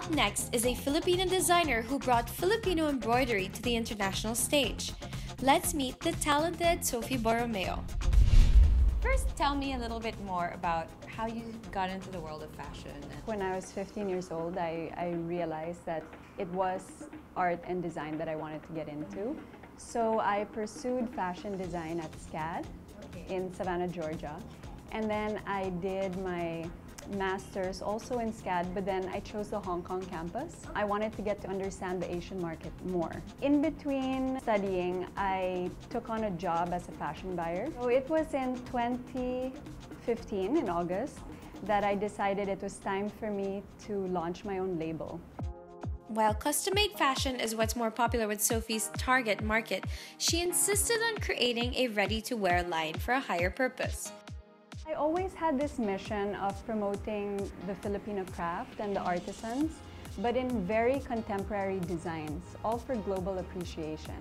Up next is a Filipino designer who brought Filipino embroidery to the international stage. Let's meet the talented Sofie Borromeo. First, tell me a little bit more about how you got into the world of fashion. When I was 15 years old, I, I realized that it was art and design that I wanted to get into. So I pursued fashion design at SCAD in Savannah, Georgia. And then I did my master's also in SCAD, but then I chose the Hong Kong campus. I wanted to get to understand the Asian market more. In between studying, I took on a job as a fashion buyer. So it was in 2015, in August, that I decided it was time for me to launch my own label. While custom made fashion is what's more popular with Sofie's target market, she insisted on creating a ready to wear line for a higher purpose. I always had this mission of promoting the Filipino craft and the artisans, but in very contemporary designs, all for global appreciation.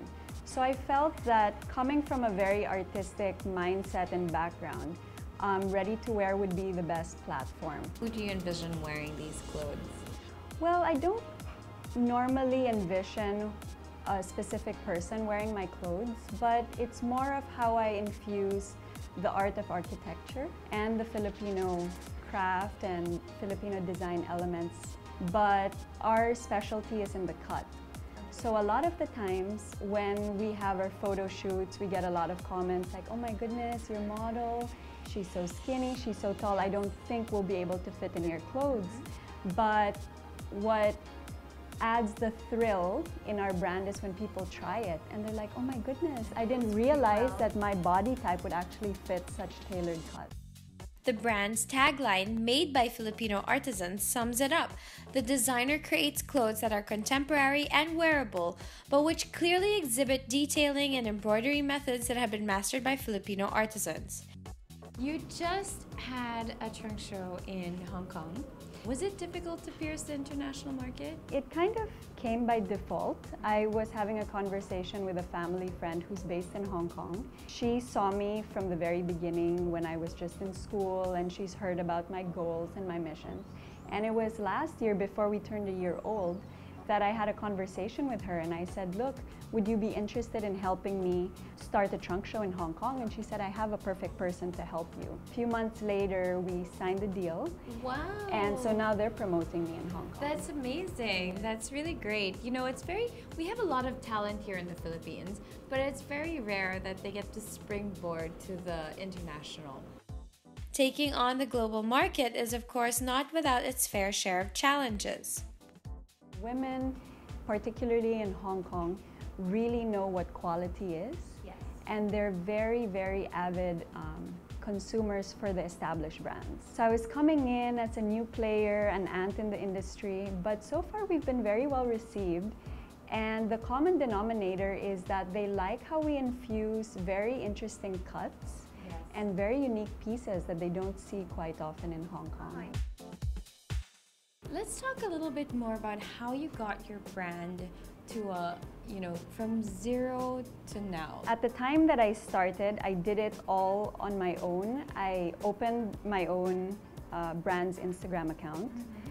So I felt that coming from a very artistic mindset and background, um, ready to wear would be the best platform. Who do you envision wearing these clothes? Well, I don't normally envision a specific person wearing my clothes, but it's more of how I infuse the art of architecture and the Filipino craft and Filipino design elements, but our specialty is in the cut. So a lot of the times when we have our photo shoots, we get a lot of comments like, oh my goodness, your model, she's so skinny, she's so tall, I don't think we'll be able to fit in your clothes. But what adds the thrill in our brand is when people try it and they're like, oh my goodness, I didn't realize that my body type would actually fit such tailored cuts. The brand's tagline, made by Filipino artisans, sums it up. The designer creates clothes that are contemporary and wearable, but which clearly exhibit detailing and embroidery methods that have been mastered by Filipino artisans. You just had a trunk show in Hong Kong. Was it difficult to pierce the international market? It kind of came by default. I was having a conversation with a family friend who's based in Hong Kong. She saw me from the very beginning when I was just in school and she's heard about my goals and my mission. And it was last year before we turned a year old that I had a conversation with her and I said, look, would you be interested in helping me start a trunk show in Hong Kong? And she said, I have a perfect person to help you. A few months later, we signed a deal. Wow. And so now they're promoting me in Hong Kong. That's amazing. That's really great. You know, it's very, we have a lot of talent here in the Philippines, but it's very rare that they get to springboard to the international. Taking on the global market is, of course, not without its fair share of challenges. Women, particularly in Hong Kong, really know what quality is. Yes. And they're very, very avid um, consumers for the established brands. So I was coming in as a new player, an ant in the industry, but so far we've been very well received. And the common denominator is that they like how we infuse very interesting cuts yes. and very unique pieces that they don't see quite often in Hong Kong. Let's talk a little bit more about how you got your brand to a, you know, from zero to now. At the time that I started, I did it all on my own. I opened my own uh, brand's Instagram account. Mm -hmm.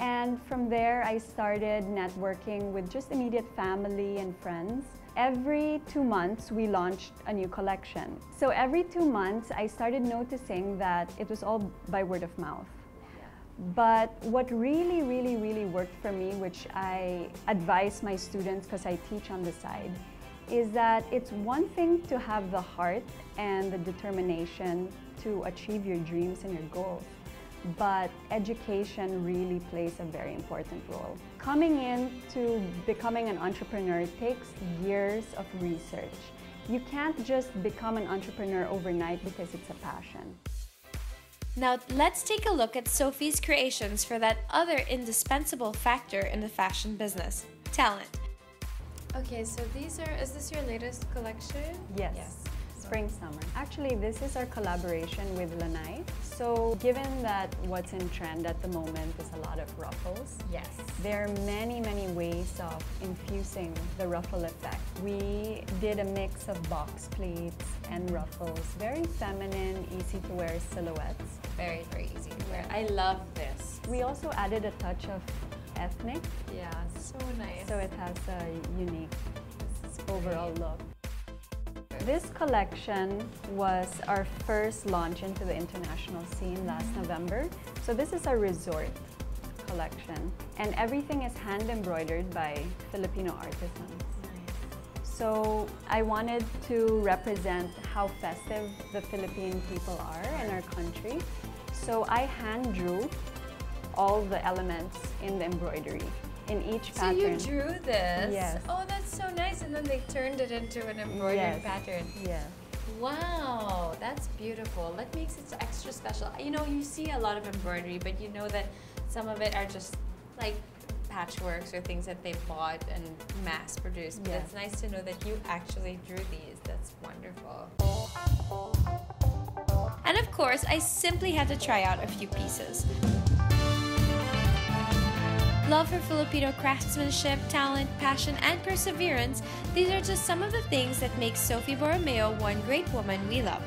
And from there, I started networking with just immediate family and friends. Every two months, we launched a new collection. So every two months, I started noticing that it was all by word of mouth. But what really, really, really worked for me, which I advise my students because I teach on the side, is that it's one thing to have the heart and the determination to achieve your dreams and your goals, but education really plays a very important role. Coming into becoming an entrepreneur takes years of research. You can't just become an entrepreneur overnight because it's a passion. Now let's take a look at Sofie's creations for that other indispensable factor in the fashion business, talent. Okay, so these are, is this your latest collection? Yes. yes. Spring Summer. Actually, this is our collaboration with Lanai. So given that what's in trend at the moment is a lot of ruffles, yes, there are many, many ways of infusing the ruffle effect. We did a mix of box pleats and ruffles, very feminine, easy to wear silhouettes. Very, very easy to wear. I love this. We also added a touch of ethnic. Yeah, so nice. So it has a unique overall look. This collection was our first launch into the international scene last. November. So this is a resort collection and everything is hand embroidered by Filipino artisans. So I wanted to represent how festive the Philippine people are in our country. So I hand drew all the elements in the embroidery in each So pattern. you drew this? Yes. Oh, that's so nice. And then they turned it into an embroidered Yes. pattern. Yeah. Wow, that's beautiful. That makes it extra special. You know, you see a lot of embroidery, but you know that some of it are just like patchworks or things that they bought and mass produced. But it's nice to know that you actually drew these. That's wonderful. And of course, I simply had to try out a few pieces. Love for Filipino craftsmanship, talent, passion, and perseverance, these are just some of the things that make Sofie Borromeo one great woman we love.